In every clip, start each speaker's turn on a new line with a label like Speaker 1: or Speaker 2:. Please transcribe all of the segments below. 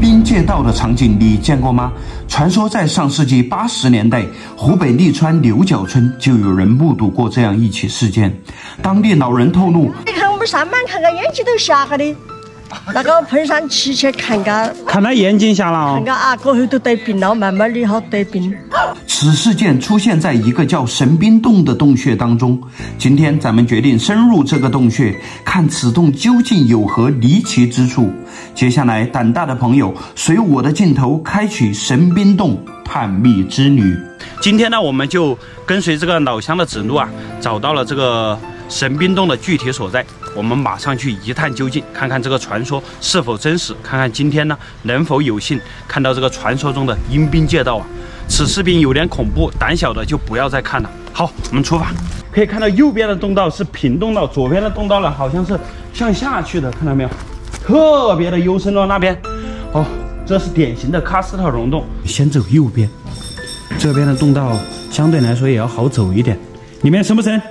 Speaker 1: 兵借道的场景你见过吗？传说在上世纪八十年代，湖北利川牛角村就有人目睹过这样一起事件。当地老人透露：“
Speaker 2: 你看我们上班看看眼睛都瞎了的。”那个喷上气去看个，
Speaker 3: 看他眼睛瞎了，
Speaker 2: 看个啊，过后都得病了，慢慢的好得病。
Speaker 1: 此事件出现在一个叫神兵洞的洞穴当中。今天咱们决定深入这个洞穴，看此洞究竟有何离奇之处。接下来，胆大的朋友随我的镜头开启神兵洞探秘之旅。
Speaker 3: 今天呢，我们就跟随这个老乡的指路啊，找到了这个神兵洞的具体所在。我们马上去一探究竟，看看这个传说是否真实，看看今天呢能否有幸看到这个传说中的阴兵借道啊！此视频有点恐怖，胆小的就不要再看了。好，我们出发。可以看到右边的洞道是平洞道，左边的洞道呢好像是向下去的，看到没有？特别的幽深哦，那边。哦，这是典型的喀斯特溶洞。先走右边，这边的洞道相对来说也要好走一点。里面深不深？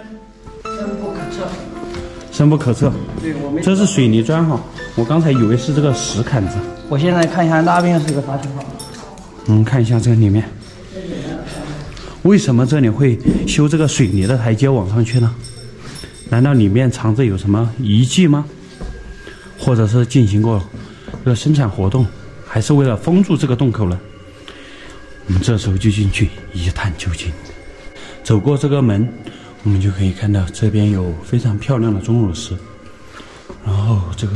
Speaker 3: 深不可测。对，我们这是水泥砖哈，我刚才以为是这个石坎子。
Speaker 4: 我现在看一下那边是个啥情况。
Speaker 3: 嗯，看一下这里面。为什么这里会修这个水泥的台阶往上去呢？难道里面藏着有什么遗迹吗？或者是进行过这个生产活动，还是为了封住这个洞口呢？我们这时候就进去一探究竟。走过这个门。我们就可以看到这边有非常漂亮的钟乳石，然后这个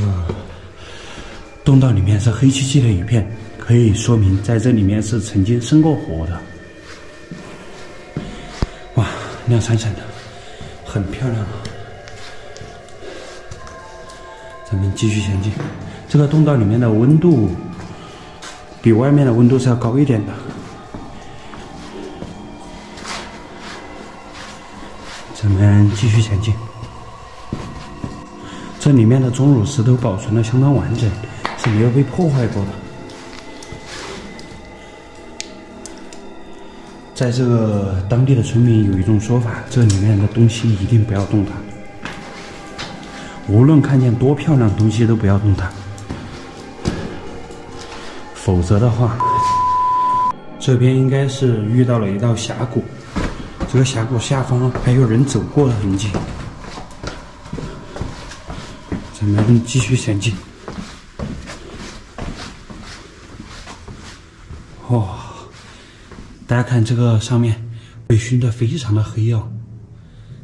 Speaker 3: 洞道里面是黑漆漆的一片，可以说明在这里面是曾经生过火的。哇，亮闪闪的，很漂亮啊！咱们继续前进，这个洞道里面的温度比外面的温度是要高一点的。咱们继续前进。这里面的钟乳石都保存的相当完整，是没有被破坏过的。在这个当地的村民有一种说法，这里面的东西一定不要动它。无论看见多漂亮的东西都不要动它，否则的话，这边应该是遇到了一道峡谷。这个峡谷下方还有人走过的痕迹，咱们继续前进。哇，大家看这个上面被熏得非常的黑哦，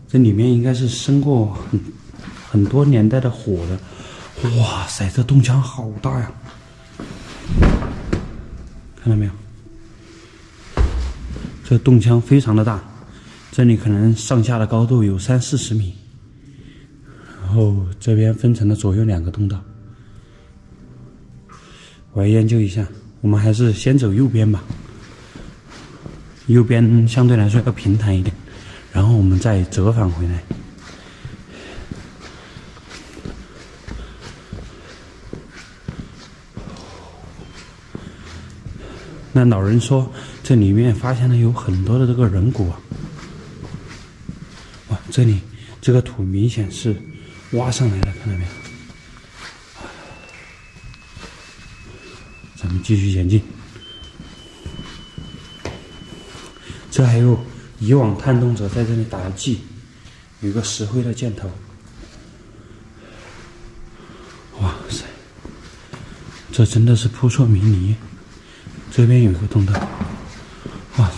Speaker 3: 这里面应该是生过很很多年代的火的。哇塞，这洞墙好大呀！看到没有？这洞墙非常的大。这里可能上下的高度有三四十米，然后这边分成了左右两个通道。我来研究一下，我们还是先走右边吧，右边相对来说要平坦一点，然后我们再折返回来。那老人说，这里面发现了有很多的这个人骨啊。这里这个土明显是挖上来的，看到没有？咱们继续前进。这还有以往探洞者在这里打的记，有个石灰的箭头。哇塞，这真的是扑朔迷离。这边有一个通道，哇，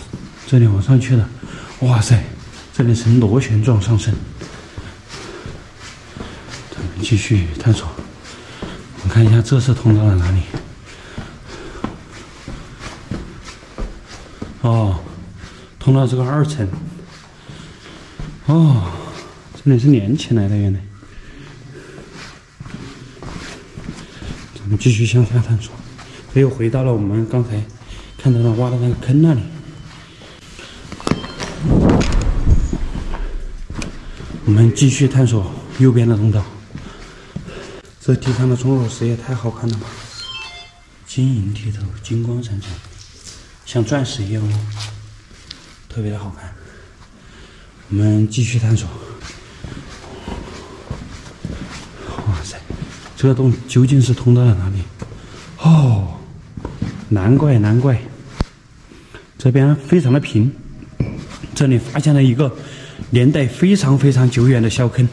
Speaker 3: 这里往上去了，哇塞！这里呈螺旋状上升，咱们继续探索。我们看一下，这是通到了哪里？哦，通到这个二层。哦，这里是连起来的，原来。咱们继续向下探索，这又回到了我们刚才看到的挖的那个坑那里。我们继续探索右边的通道。这地上的钟乳石也太好看了吧！晶莹剔透，金光闪闪，像钻石一样哦，特别的好看。我们继续探索。哇塞，这个洞究竟是通到了哪里？哦，难怪难怪，这边非常的平。这里发现了一个年代非常非常久远的小坑，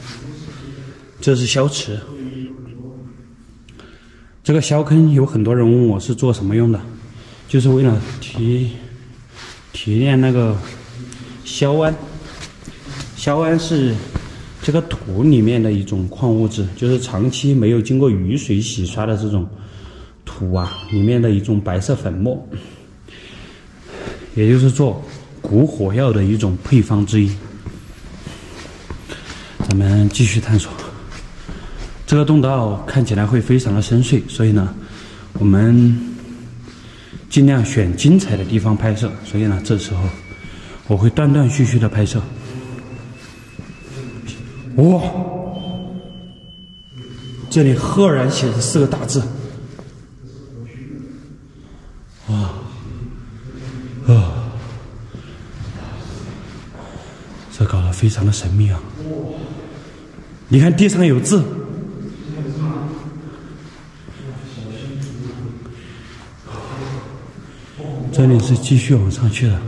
Speaker 3: 这是硝池。这个硝坑有很多人问我是做什么用的，就是为了提提炼那个硝铵。硝铵是这个土里面的一种矿物质，就是长期没有经过雨水洗刷的这种土啊，里面的一种白色粉末，也就是做古火药的一种配方之一。咱们继续探索。这个洞道看起来会非常的深邃，所以呢，我们尽量选精彩的地方拍摄。所以呢，这时候我会断断续续的拍摄。哇，这里赫然写着四个大字。哇，啊，这搞得非常的神秘啊！你看地上有字。这里是继续往上去的，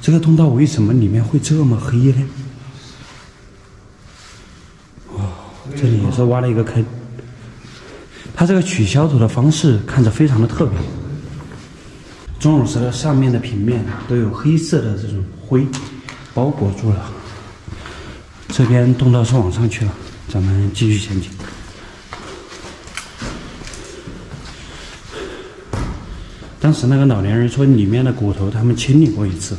Speaker 3: 这个通道为什么里面会这么黑呢？哦，这里也是挖了一个坑。它这个取消土的方式看着非常的特别。钟乳石的上面的平面都有黑色的这种灰包裹住了。这边通道是往上去了，咱们继续前进。当时那个老年人说，里面的骨头他们清理过一次，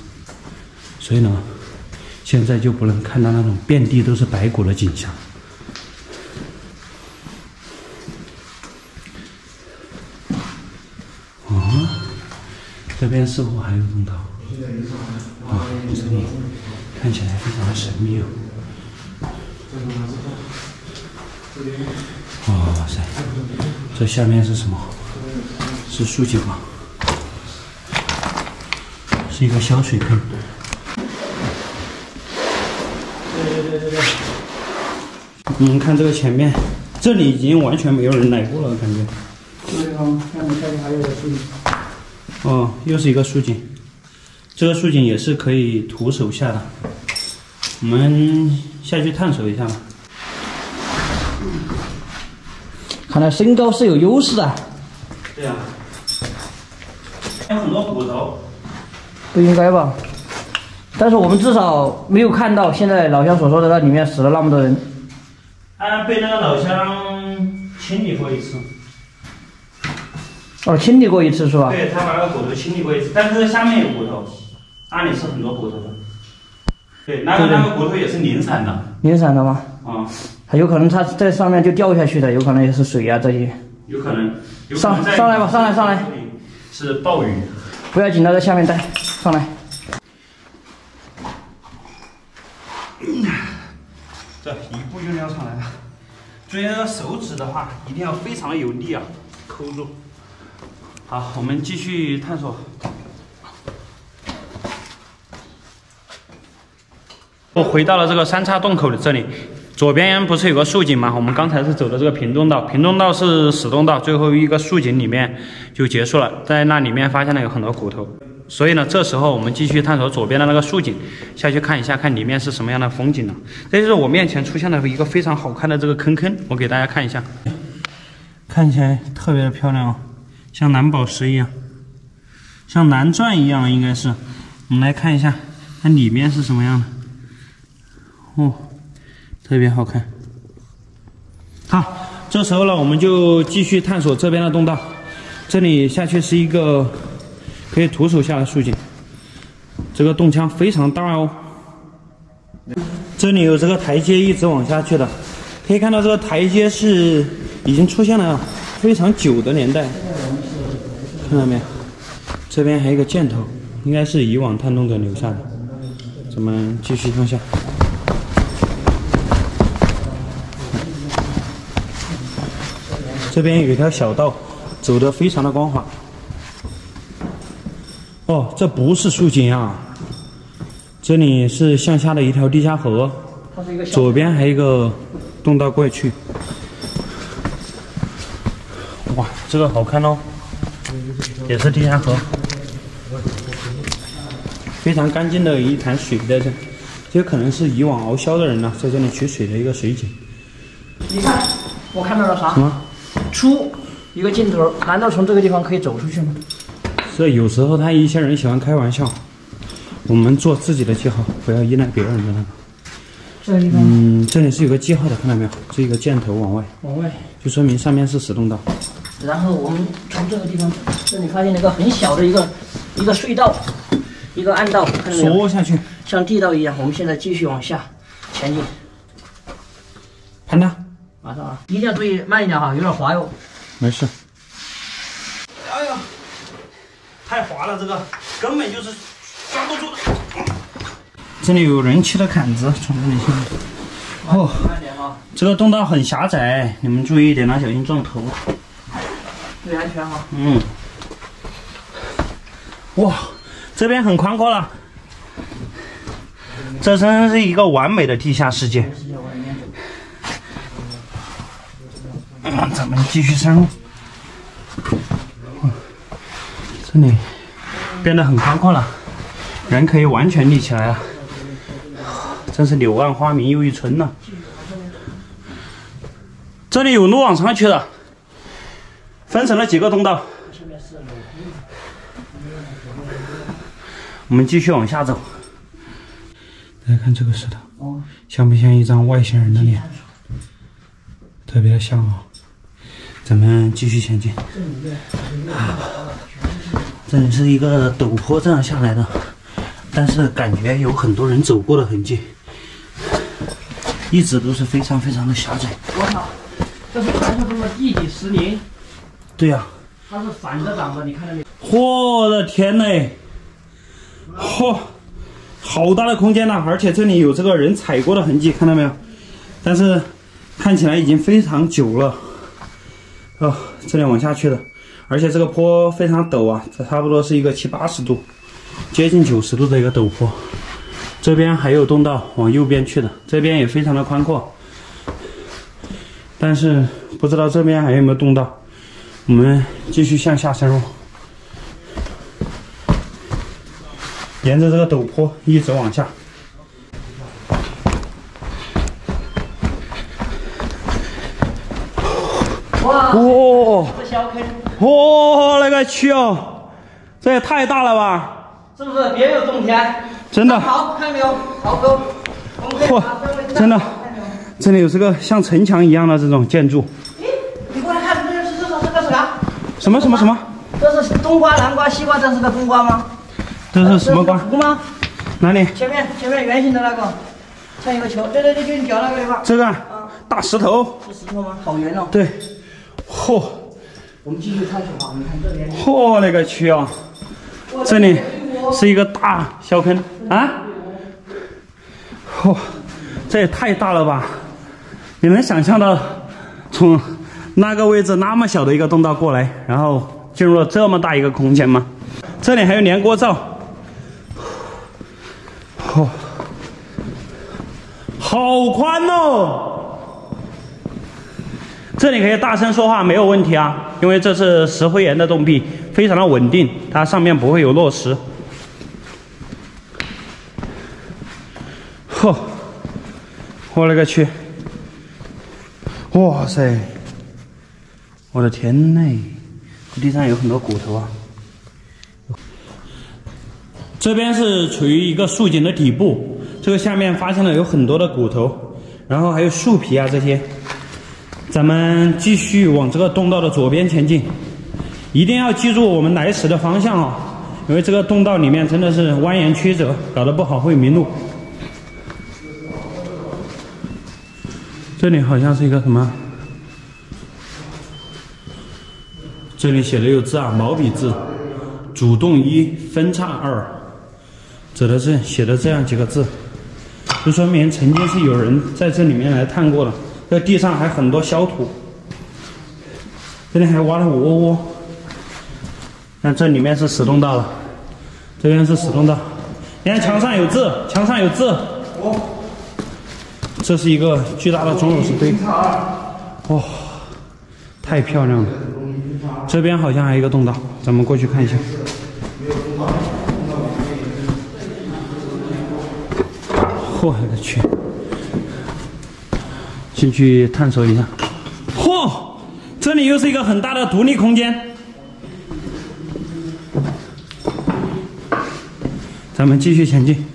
Speaker 3: 所以呢，现在就不能看到那种遍地都是白骨的景象。啊，这边似乎还有通道？啊，这里看起来非常的神秘哦。哇塞，这下面是什么？是竖井吗？是一个小水坑。对对对对对。你们看这个前面，这里已经完全没有人来过了，感觉。
Speaker 4: 这个地方下面下面还有个竖井。
Speaker 3: 哦，又是一个竖井。这个竖井也是可以徒手下的。我们下去探索一下吧。
Speaker 4: 看来身高是有优势的。
Speaker 3: 对呀。有很多骨头。
Speaker 4: 不应该吧？但是我们至少没有看到现在老乡所说的那里面死了那么多人。
Speaker 3: 啊，被那个老乡清理过一次。
Speaker 4: 哦，清理过一次是吧？
Speaker 3: 对他把那个骨头清理过一次，但是下面有骨头，那里是很多骨头的。对，那个那个骨头也是零散的。
Speaker 4: 零散的吗？
Speaker 3: 啊。
Speaker 4: 还有可能它在上面就掉下去的，有可能也是水啊这些。
Speaker 3: 有可能。
Speaker 4: 上上来吧，上来上来。
Speaker 3: 是暴雨。
Speaker 4: 不要紧的，在下面待。上来，
Speaker 3: 这一步就撩上来了。注意那个手指的话，一定要非常的有力啊，抠住。好，我们继续探索。我回到了这个三岔洞口的这里，左边不是有个竖井吗？我们刚才是走的这个平洞道，平洞道是死洞道，最后一个竖井里面就结束了，在那里面发现了有很多骨头。所以呢，这时候我们继续探索左边的那个竖井，下去看一下，看里面是什么样的风景呢？这就是我面前出现了一个非常好看的这个坑坑，我给大家看一下，看起来特别的漂亮哦，像蓝宝石一样，像蓝钻一样，应该是。我们来看一下，它里面是什么样的？哦，特别好看。好，这时候呢，我们就继续探索这边的洞道，这里下去是一个。可以徒手下来竖井，这个洞腔非常大哦。这里有这个台阶一直往下去的，可以看到这个台阶是已经出现了非常久的年代，看到没有？这边还有一个箭头，应该是以往探洞者留下的。咱们继续向下，这边有一条小道，走的非常的光滑。哦，这不是竖井啊，这里是向下的一条地下河，左边还有一个洞道过去。哇，这个好看哦，也是地下河，非常干净的一潭水在这，这可能是以往熬硝的人呢在这里取水的一个水井。
Speaker 4: 你看，我看到了啥？
Speaker 3: 什么？
Speaker 4: 出一个镜头，难道从这个地方可以走出去吗？
Speaker 3: 所以有时候他一些人喜欢开玩笑，我们做自己的记号，不要依赖别人的那个。
Speaker 4: 这个地方
Speaker 3: 嗯，这里是有个记号的，看到没有？这个箭头往外，
Speaker 4: 往外，
Speaker 3: 就说明上面是使动道。
Speaker 4: 然后我们从这个地方，这里发现了一个很小的一个一个隧道，一个暗道，看到没有？
Speaker 3: 缩下去，
Speaker 4: 像地道一样。我们现在继续往下前进，
Speaker 3: 盘它，
Speaker 4: 马上啊，一定要注意慢一点哈，有点滑哟。
Speaker 3: 没事。哎呀，太滑了，这个根本就是抓不住的。这里有人气的坎子，从这里下。哦，
Speaker 4: 慢点哈，
Speaker 3: 这个洞道很狭窄，你们注意一点啦，小心撞头。
Speaker 4: 注意安全哈。
Speaker 3: 嗯，哇，这边很宽阔了，这真是一个完美的地下世界。咱们继续深入。这里变得很宽阔了，人可以完全立起来了，真是柳暗花明又一村呐。这里有路往上去的，分成了几个通道。我们继续往下走。大家看这个石头，像不像一张外星人的脸？特别的像啊、咱们继续前进。啊这里是一个陡坡这样下来的，但是感觉有很多人走过的痕迹，一直都是非常非常的狭窄。
Speaker 4: 我操，这是传说中的地底石林，
Speaker 3: 对呀、
Speaker 4: 它是反着长的，你看到没有？
Speaker 3: 我的天嘞！嚯、好大的空间呐、而且这里有这个人踩过的痕迹，看到没有？但是看起来已经非常久了。哦，这里往下去的，而且这个坡非常陡啊，这差不多是一个七八十度，接近九十度的一个陡坡。这边还有洞道往右边去的，这边也非常的宽阔，但是不知道这边还有没有洞道。我们继续向下深入。沿着这个陡坡一直往下。
Speaker 4: 哇，
Speaker 3: 哇、
Speaker 4: 小坑
Speaker 3: 哇，那个去哦，这也太大了吧！
Speaker 4: 是不是别有洞天？
Speaker 3: 真的，
Speaker 4: 好，看到没有？好沟，
Speaker 3: 嚯真的这里有这个像城墙一样的这种建筑，
Speaker 4: 咦，你过来看，这是这是这个啥？
Speaker 3: 什么什么什么？
Speaker 4: 这是冬瓜、南瓜、西瓜，这是个冬瓜吗？
Speaker 3: 这是什么瓜
Speaker 4: 吗？
Speaker 3: 哪里？
Speaker 4: 前面前面圆形的那个，像一个球。对对对，就你脚那个地方。
Speaker 3: 这个大石头。
Speaker 4: 是石头吗？好圆哦。
Speaker 3: 对，嚯
Speaker 4: 我们继续探索吧。你看这边，
Speaker 3: 嚯，那个去啊！这里是一个大小坑啊！嚯，这也太大了吧！你能想象到从那个位置那么小的一个洞道过来，然后进入了这么大一个空间吗？这里还有连锅灶，嚯，好宽哦！这里可以大声说话，没有问题啊，因为这是石灰岩的洞壁，非常的稳定，它上面不会有落石。嚯，我勒个去！哇塞，我的天呐，地上有很多骨头啊！这边是处于一个竖井的底部，这个下面发现了有很多的骨头，然后还有树皮啊这些。咱们继续往这个洞道的左边前进，一定要记住我们来时的方向啊、因为这个洞道里面真的是蜿蜒曲折，搞得不好会迷路。这里好像是一个什么？这里写的有字啊，毛笔字，主动一，分叉二，指的是写的这样几个字，就说明曾经是有人在这里面来探过了。这地上还很多小土，这里还挖了窝窝。那这里面是石洞道了，这边是石洞道。你看墙上有字，墙上有字。这是一个巨大的钟乳石堆。哇、太漂亮了。这边好像还有一个洞道，咱们过去看一下。我的去，进去探索一下。嚯，这里又是一个很大的独立空间。咱们继续前进。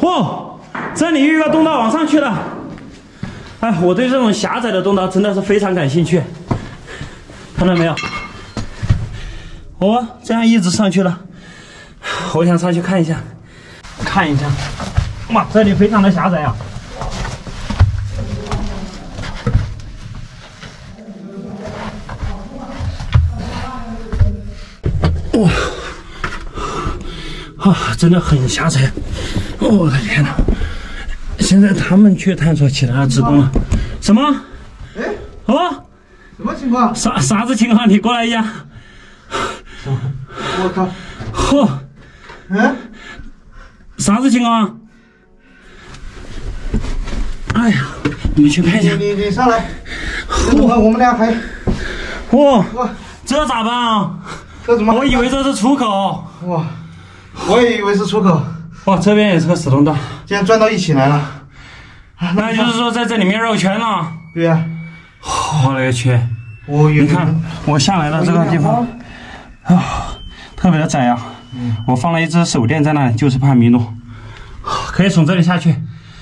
Speaker 3: 嚯，这里有一个通道往上去了。哎，我对这种狭窄的通道真的是非常感兴趣。看到没有？哦，这样一直上去了。我想上去看一下，看一下。哇，这里非常的狭窄啊。哇，啊，真的很狭窄。我的天哪！现在他们去探索其他的职工了。什么？
Speaker 5: 哎，
Speaker 3: 哦，
Speaker 5: 什么情况？
Speaker 3: 啥啥子情况？你过来一下。
Speaker 5: 我靠！
Speaker 3: 嚯，
Speaker 5: 嗯，
Speaker 3: 啥子情况？哎呀，你去看一下。
Speaker 5: 你你你上来，这会儿我们俩还
Speaker 3: 哇，
Speaker 5: 哇，
Speaker 3: 这咋办啊？
Speaker 5: 这怎么？
Speaker 3: 我以为这是出口。
Speaker 5: 哇，我也以为是出口，
Speaker 3: 哇，这边也是个死通道。
Speaker 5: 竟然转到一起来了。啊，
Speaker 3: 那就是说在这里面绕圈了。
Speaker 5: 对呀，
Speaker 3: 我勒个去！
Speaker 5: 我
Speaker 3: 你看，我下来了这个地方，啊，特别的窄啊。我放了一只手电在那里，就是怕迷路。可以从这里下去，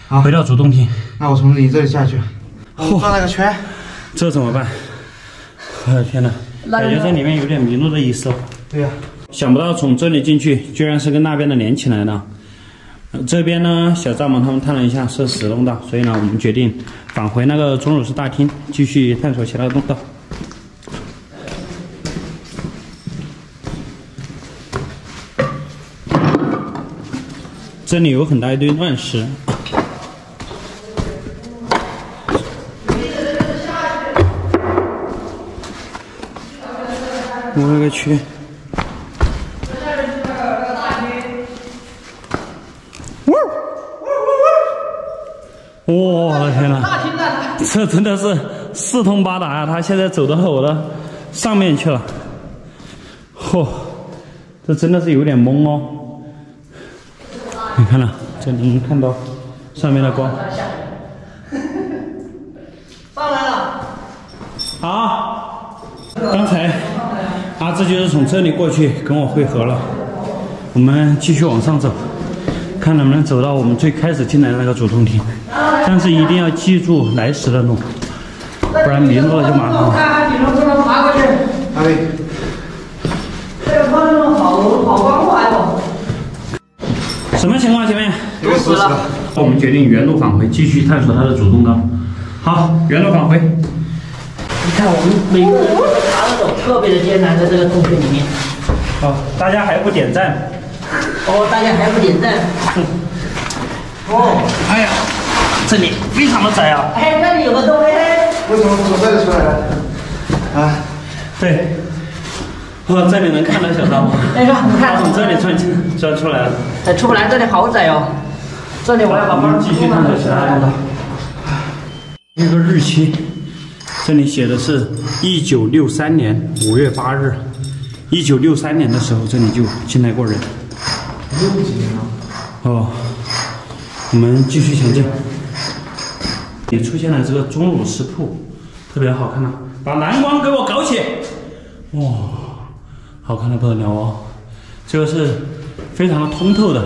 Speaker 5: 好
Speaker 3: 回到主动厅。
Speaker 5: 那我从你这里下去，我转了个圈。
Speaker 3: 这怎么办？我的天哪，感觉这里面有点迷路的意思哦。
Speaker 5: 对呀，
Speaker 3: 想不到从这里进去，居然是跟那边的连起来的。呃这边呢，小蚱蜢他们探了一下是死通道，所以呢，我们决定返回那个钟乳石大厅，继续探索其他的通道。这里有很大一堆乱石。我勒个去！我的天哪！这真的是四通八达啊！他现在走到我的上面去了。嚯，这真的是有点懵哦。你看了，这里能看到上面的光。
Speaker 4: 上来了。
Speaker 3: 好，刚才阿志就是从这里过去跟我汇合了。我们继续往上走，看能不能走到我们最开始进来的那个主动厅。但是一定要记住来时的路，不然迷路了就麻烦了。
Speaker 4: 看看你能不能爬过去。
Speaker 5: 哎，
Speaker 4: 这个方向好好光滑哟。
Speaker 3: 什么情况，前面？
Speaker 5: 又死了。
Speaker 3: 我们决定原路返回，继续探索它的主动道。好，原路返回。
Speaker 4: 你看我们每个人都爬着走，特别的艰难，在这个洞穴里面。
Speaker 3: 好，大家还不点赞？
Speaker 4: 哦，大家还不点赞？哦，
Speaker 3: 哎呀，这里非常的窄啊。
Speaker 4: 哎，那里有个洞哎。
Speaker 5: 为什么不从这里出来的？啊，
Speaker 3: 对，哇，这里能看到小蚱蜢。
Speaker 4: 那 个，你看，
Speaker 3: 从这里钻进钻出来了。
Speaker 4: 哎，出不来，这里好窄哦。这里我要把
Speaker 3: 我们继续探索其他通道。这个日期，这里写的是一九六三年五月八日。一九六三年的时候，这里就进来过人。
Speaker 5: 六几年了？
Speaker 3: 哦，我们继续前进。也出现了这个钟乳石铺，特别好看呐、把蓝光给我搞起！哇、好看的不得了哦！这个是非常的通透的，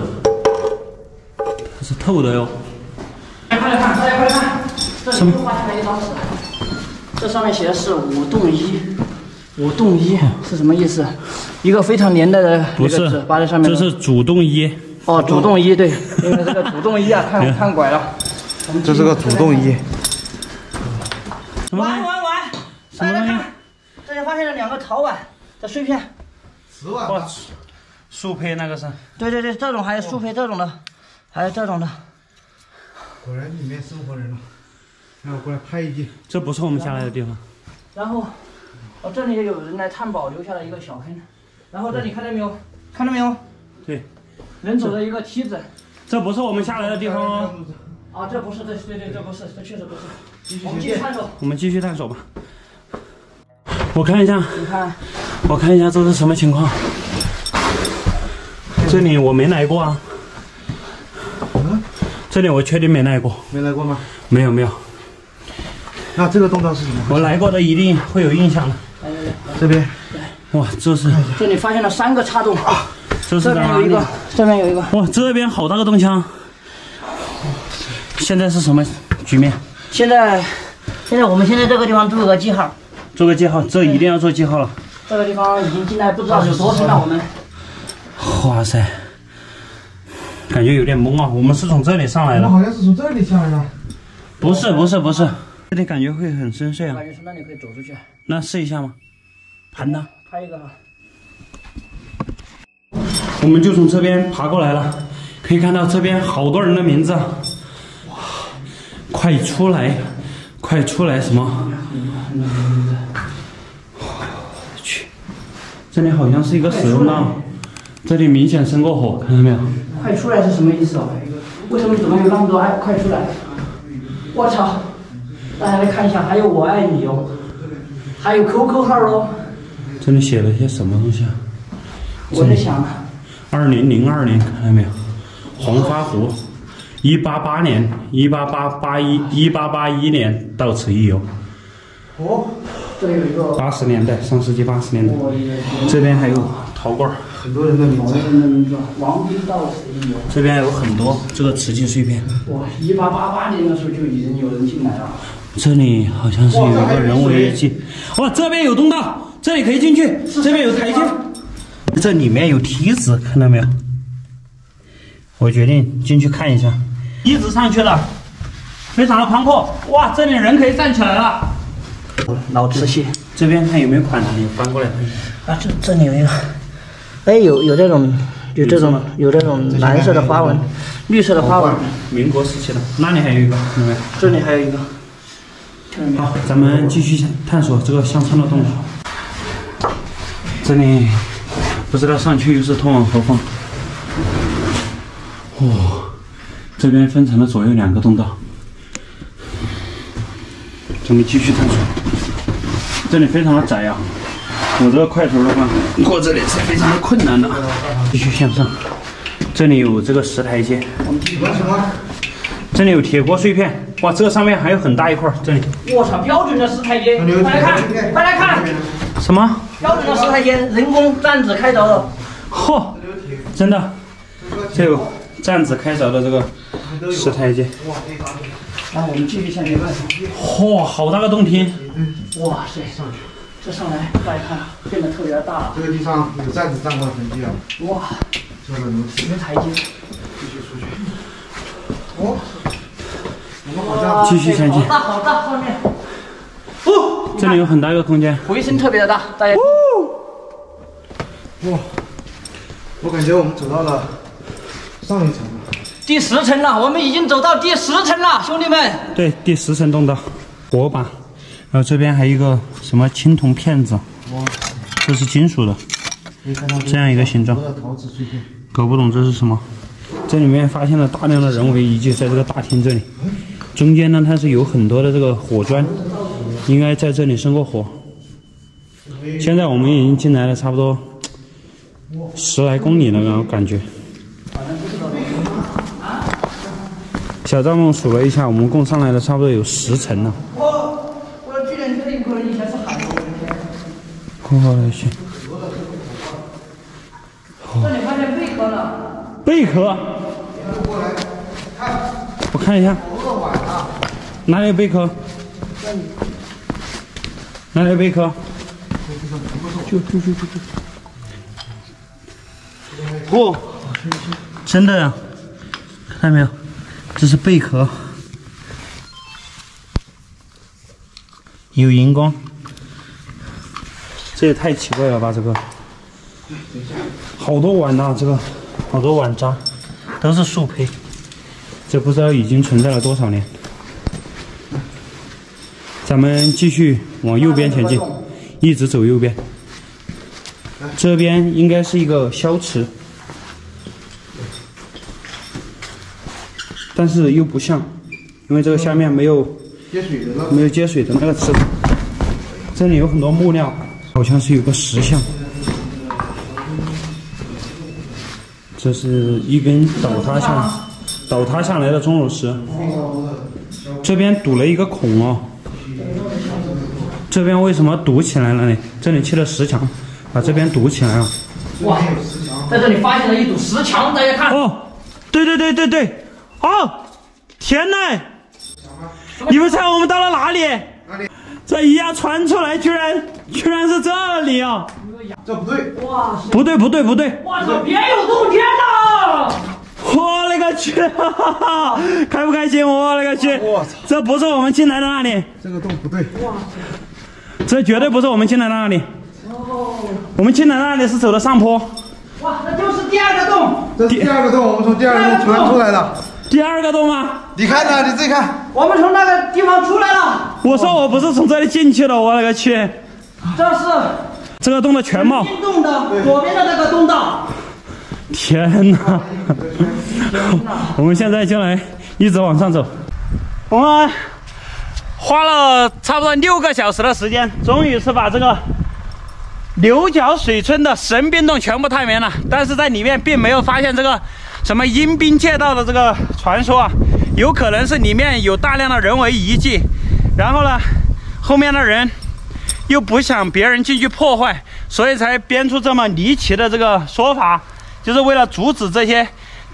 Speaker 3: 它是透的哟。
Speaker 4: 快来看，大家快来看，这里又发现了一张纸，这上面写的是五栋一，五栋一是什么意思？一个非常年代的
Speaker 3: 不是
Speaker 4: 一个纸，扒在上面。
Speaker 3: 这是主动一。
Speaker 4: 哦，主动一对，因为这个主动一啊，看看拐了。
Speaker 5: 这是个主动
Speaker 3: 一。
Speaker 4: 玩玩玩！
Speaker 3: 什么东西？
Speaker 4: 这里发现了两个陶碗的碎片。
Speaker 5: 十万
Speaker 3: 哇，速配那个是。
Speaker 4: 对对对，这种还有速配这种的，还有这种的。
Speaker 5: 果然里面生活人了。让我过来拍一记。
Speaker 3: 这不是我们下来的地方。
Speaker 4: 然后，哦，这里也有人来探宝，留下了一个小坑。然后这里看到没有？看到没有？
Speaker 3: 对，
Speaker 4: 人走的一个梯子。
Speaker 3: 这不是我们下来的地方哦。
Speaker 4: 啊，这不是，对对对，这不是，这确实不是。我们继续探索。
Speaker 3: 我们继续探索吧。我看一下，
Speaker 4: 你看，
Speaker 3: 我看一下这是什么情况。这里我没来过啊。这里我确定没来过，
Speaker 5: 没来过吗？
Speaker 3: 没有没有，
Speaker 5: 那这个洞道是什么？
Speaker 3: 我来过的一定会有印象的。
Speaker 5: 来来来这边
Speaker 3: 哇，这是
Speaker 4: 这里发现了三个插洞，啊
Speaker 3: 这是
Speaker 4: 这边有一个，这边有一个。
Speaker 3: 哇，这边好大个洞腔。现在是什么局面？
Speaker 4: 现在，现在我们现在这个地方做个记号，
Speaker 3: 做个记号，这一定要做记号了。
Speaker 4: 这个地方已经进来不知道有多深了。我们
Speaker 3: 哇塞，感觉有点懵啊！我们是从这里上来的，
Speaker 5: 我好像是从这里下来的。
Speaker 3: 不是不是不是，这里感觉会很深邃啊。
Speaker 4: 感觉从那里可以走出去，
Speaker 3: 那试一下吗？盘它，
Speaker 4: 拍一个哈。
Speaker 3: 我们就从这边爬过来了，可以看到这边好多人的名字啊！哇，快出来，快出来！什么？这里好像是一个死洞道，这里明显生过火，看到没有？
Speaker 4: 快出来是什么意思哦？为什么怎么有那么多爱快出来？我操！大家来看一下，还有我爱你哦，还有 QQ 号哦。
Speaker 3: 这里写了些什么东西啊？
Speaker 4: 我在想，
Speaker 3: 二零零二年，看到没有？黄花湖，一八八年，一八八八一，一八八一年到此一游。
Speaker 5: 哦，
Speaker 4: 这里有一个，
Speaker 3: 八十年代，上世纪八十年代，这边还有陶罐儿，
Speaker 5: 很多人的名字。
Speaker 4: 王。
Speaker 3: 这边有很多这个瓷器碎片。
Speaker 4: 哇，一八八八年的时候就已经有人进来了。
Speaker 3: 这里好像是有一个人为遗迹。哇，这边有通道，这里可以进去，这边有台阶，这里面有梯子，看到没有？我决定进去看一下，一直上去了，非常的宽阔。哇，这里人可以站起来了。
Speaker 4: 老瓷器
Speaker 3: 这边看有没有款的？你翻过来看一下。
Speaker 4: 啊，这这里有一个，哎，有有这种，有这种，有这种蓝色的花纹，绿色的花纹，
Speaker 3: 民国时期的，那里还有一个，看到没有？
Speaker 4: 这里还有一个？
Speaker 3: 好，咱们继续探索这个乡村的洞口。这里不知道上去又是通往何方。哇、这边分成了左右两个通道。咱们继续探索。这里非常的窄啊，我这个块头的话，过这里是非常的困难的。继续向上，这里有这个石台阶，
Speaker 5: 什么？
Speaker 3: 这里有铁锅碎片。哇，这个上面还有很大一块，这里
Speaker 4: 我操，标准的石台阶，快来看，快来看，
Speaker 3: 什么？
Speaker 4: 标准的石台阶，人工站子开凿的。
Speaker 3: 嚯，真的，这有站子开凿的这个石台阶，
Speaker 4: 然后我们继续向前看，
Speaker 3: 嚯，好大个洞厅，
Speaker 4: 哇塞，上去。这上来大家看，变得特别的大了，
Speaker 5: 这个地方有站子站过的痕迹啊，
Speaker 4: 哇，
Speaker 5: 这个楼梯
Speaker 4: 台阶，
Speaker 5: 哦，我们好像
Speaker 3: 继续前进。
Speaker 4: 好大好大，上面，哦
Speaker 3: 这里有很大一个空间，
Speaker 4: 回声特别的大，大家
Speaker 5: 哇，我感觉我们走到了上一层了。
Speaker 4: 第十层了，我们已经走到第十层了，兄弟们，
Speaker 3: 对，第十层洞的，火把，然后这边还有一个什么青铜片子，这是金属的，这样一个形状，搞不懂这是什么。这里面发现了大量的人为遗迹，在这个大厅这里，中间呢它是有很多的这个火砖，应该在这里生过火。现在我们已经进来了差不多十来公里了，然后感觉。小帐篷数了一下，我们共上来了差不多有十层了。
Speaker 4: 我我居然这里可能以前是海，
Speaker 3: 过来去，
Speaker 4: 这里发现贝壳了，
Speaker 3: 贝壳。我看一下，哪里有贝壳？哪里有贝壳？就就就就就。哦，真的呀，看到没有？这是贝壳，有荧光。这也太奇怪了吧！这个，好多碗呐、这个好多碗渣，都是树胚，这不知道已经存在了多少年。咱们继续往右边前进，一直走右边。这边应该是一个消池，但是又不像，因为这个下面没有
Speaker 5: 接水的了。
Speaker 3: 没有接水的那个池子。这里有很多木料，好像是有个石像。这是一根倒塌下倒塌下来的钟乳石，这边堵了一个孔哦。这边为什么堵起来了呢？这里砌了石墙，把这边堵起来了。
Speaker 4: 哇，在这里发现了一堵石墙，大家看。
Speaker 3: 哦，对对对对对，哦，天呐！你们猜我们到了哪里？
Speaker 5: 哪里？
Speaker 3: 这一下传出来，居然居然是这里啊！
Speaker 5: 这不对，
Speaker 4: 哇塞！
Speaker 3: 不对不对不对，
Speaker 4: 我操，别有洞天呐！
Speaker 3: 我勒个去！哈哈哈，开不开心？我勒个去！
Speaker 5: 我操
Speaker 3: 这不是我们进来的那里，
Speaker 5: 这个洞不对。
Speaker 3: 哇这绝对不是我们进来的那里。哦我们进来的那里是走的上坡，
Speaker 4: 哇，那就是第二个洞。
Speaker 5: 这是第二个洞，我们从第二个洞传出来的。
Speaker 3: 第二个洞吗？
Speaker 5: 你看呢？你自己看。
Speaker 4: 我们从那个地方出来了，
Speaker 3: 我说我不是从这里进去的，我勒个去！
Speaker 4: 这是
Speaker 3: 这个洞的全貌，
Speaker 4: 运动的左边的那个洞道。
Speaker 3: 天哪！我们现在就来一直往上走。我们花了差不多六个小时的时间，终于是把这个牛角水村的神兵洞全部探明了。但是在里面并没有发现这个什么阴兵借道的这个传说啊，有可能是里面有大量的人为遗迹。然后呢，后面的人又不想别人进去破坏，所以才编出这么离奇的这个说法，就是为了阻止这些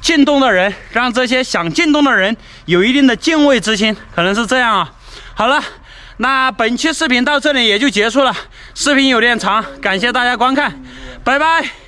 Speaker 3: 进洞的人，让这些想进洞的人有一定的敬畏之心，可能是这样啊。好了，那本期视频到这里也就结束了，视频有点长，感谢大家观看，拜拜。